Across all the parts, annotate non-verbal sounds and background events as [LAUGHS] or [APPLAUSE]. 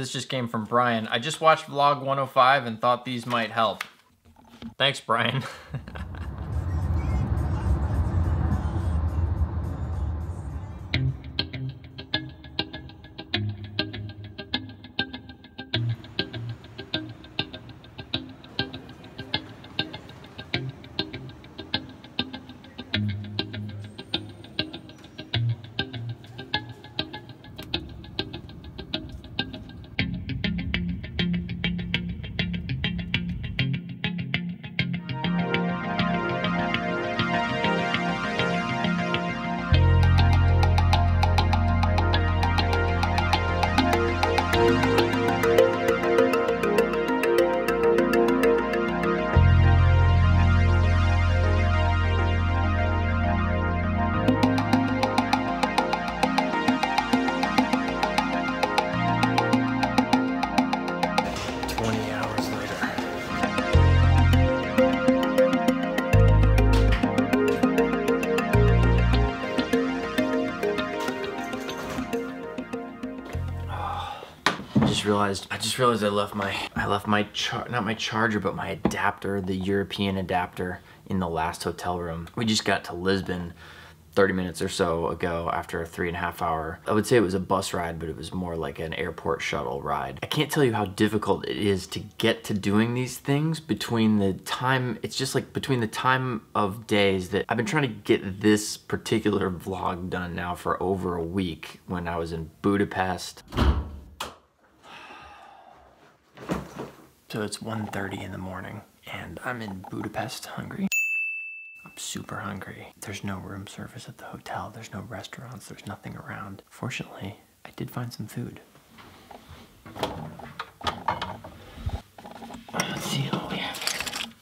This just came from Brian. I just watched vlog 105 and thought these might help. Thanks, Brian. [LAUGHS] realized I just realized I left my I left my char not my charger but my adapter the European adapter in the last hotel room. We just got to Lisbon 30 minutes or so ago after a three and a half hour. I would say it was a bus ride but it was more like an airport shuttle ride. I can't tell you how difficult it is to get to doing these things between the time it's just like between the time of days that I've been trying to get this particular vlog done now for over a week when I was in Budapest So it's 1.30 in the morning and I'm in Budapest, Hungary. I'm super hungry. There's no room service at the hotel. There's no restaurants. There's nothing around. Fortunately, I did find some food. Let's see what we have here.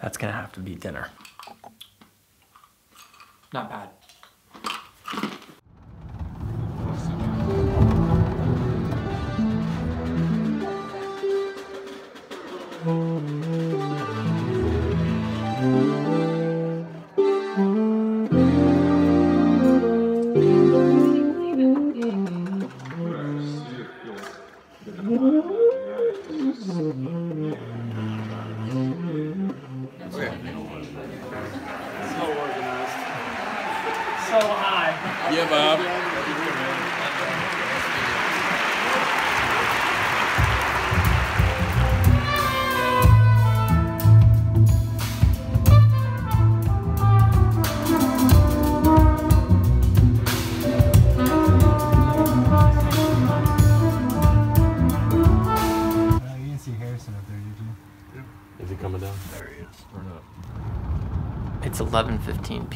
That's gonna have to be dinner. Not bad.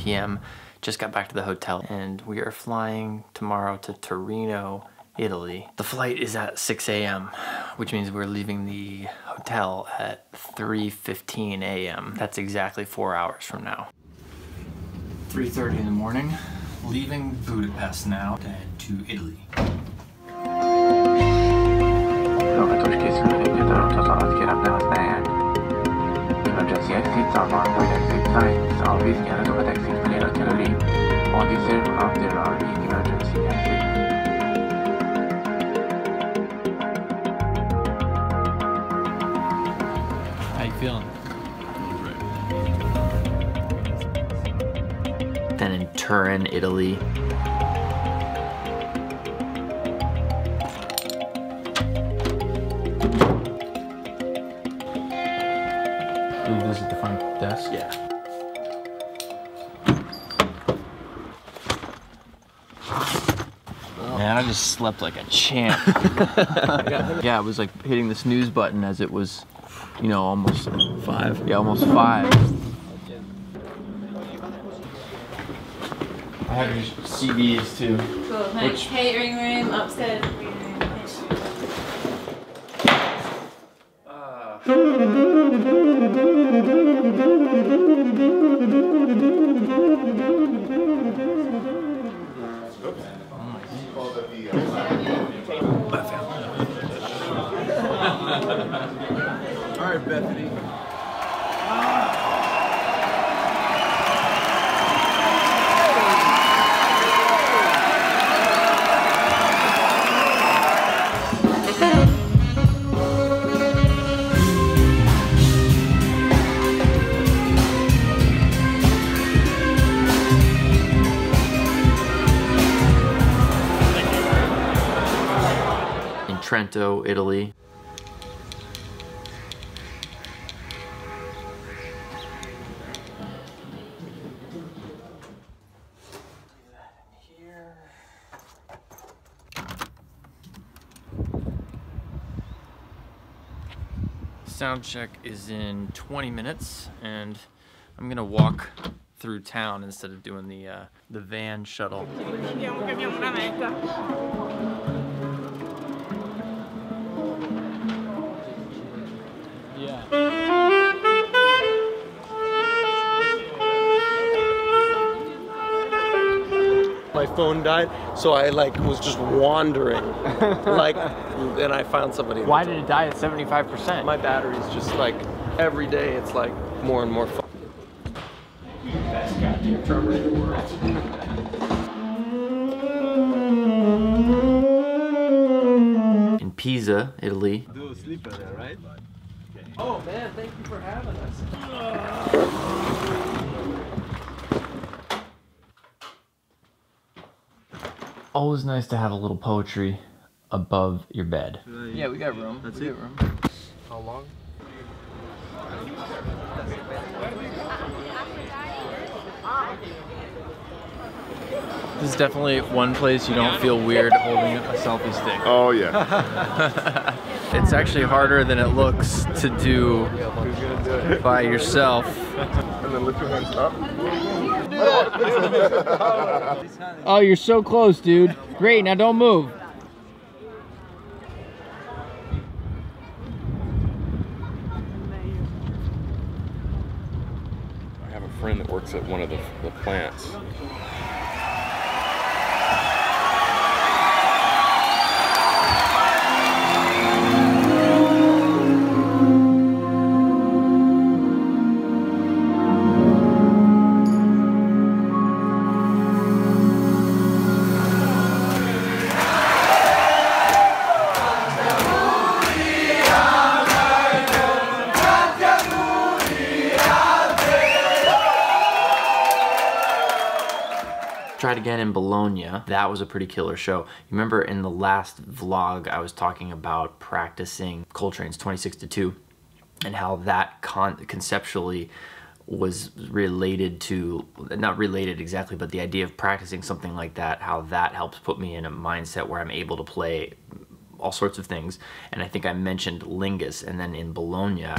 p.m. Just got back to the hotel and we are flying tomorrow to Torino, Italy. The flight is at 6 a.m., which means we're leaving the hotel at 3:15 a.m. That's exactly 4 hours from now. 3:30 in the morning, leaving Budapest now to head to Italy. Exit signs. A víznyelezők a exit felirat jelöli. On this aircraft um, there are eight emergency exits. How you feeling? Then in Turin, Italy. I just slept like a champ. [LAUGHS] yeah, it was like hitting the snooze button as it was, you know, almost Five. Yeah, almost five. I have your CDs too. Cool, thanks. Catering room, upstairs reading ah. [LAUGHS] room. All right, Bethany. Trento, Italy. Sound check is in 20 minutes, and I'm gonna walk through town instead of doing the uh, the van shuttle. Phone died, so I like was just wandering, [LAUGHS] like, and I found somebody. Why did it die at 75%? My battery's just like every day. It's like more and more fun. Best goddamn drummer in the world. In Pisa, Italy. Do a sleeper there, right? Oh man, thank you for having us. [LAUGHS] Always nice to have a little poetry above your bed. Yeah, we got room. That's we it? got room. How long? This is definitely one place you don't feel weird holding a selfie stick. Oh yeah. [LAUGHS] It's actually harder than it looks to do do it? by yourself. and then lift your hands up. Oh, you're so close, dude. Great, now don't move. I have a friend that works at one of the, the plants. Tried again in Bologna. That was a pretty killer show. Remember in the last vlog I was talking about practicing Coltrane's 26 to 2 and how that con- conceptually was related to not related exactly but the idea of practicing something like that how that helps put me in a mindset where I'm able to play all sorts of things and I think I mentioned Lingus and then in Bologna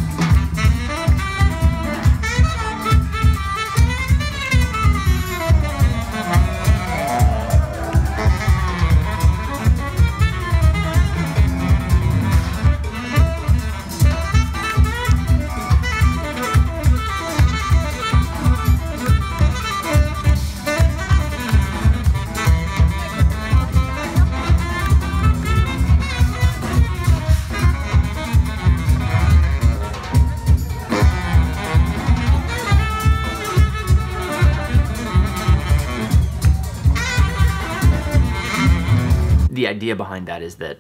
idea behind that is that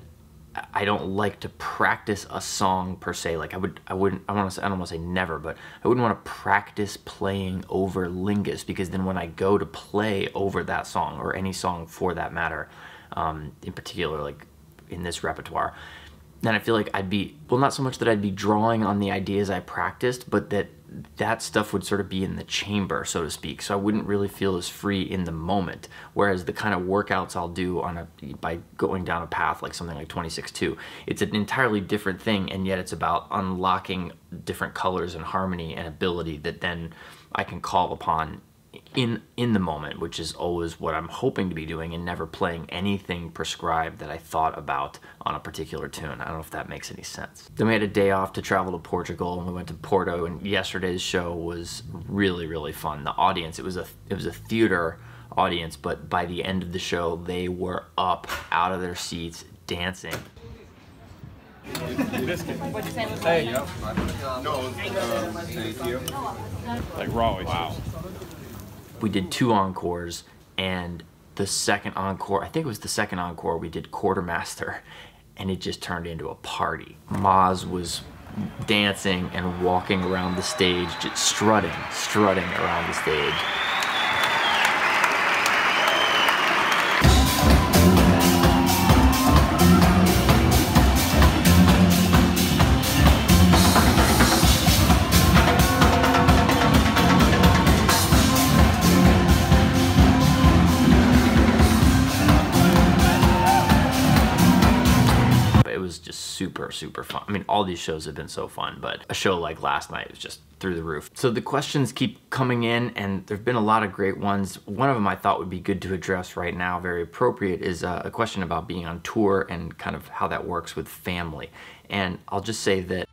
I don't like to practice a song per se. Like I would, I wouldn't, I want to say, I don't want to say never, but I wouldn't want to practice playing over Lingus because then when I go to play over that song or any song for that matter, um, in particular, like in this repertoire, then I feel like I'd be, well, not so much that I'd be drawing on the ideas I practiced, but that that stuff would sort of be in the chamber, so to speak. So I wouldn't really feel as free in the moment. Whereas the kind of workouts I'll do on a by going down a path like something like 26-2, it's an entirely different thing, and yet it's about unlocking different colors and harmony and ability that then I can call upon in in the moment, which is always what I'm hoping to be doing, and never playing anything prescribed that I thought about on a particular tune. I don't know if that makes any sense. Then we had a day off to travel to Portugal, and we went to Porto. And yesterday's show was really really fun. The audience, it was a it was a theater audience, but by the end of the show, they were up out of their seats dancing. Like raw. Wow. We did two encores and the second encore i think it was the second encore we did quartermaster and it just turned into a party. Maz was dancing and walking around the stage just strutting strutting around the stage I mean, all these shows have been so fun, but a show like last night was just through the roof. So the questions keep coming in and there've been a lot of great ones. One of them I thought would be good to address right now, very appropriate, is uh, a question about being on tour and kind of how that works with family. And I'll just say that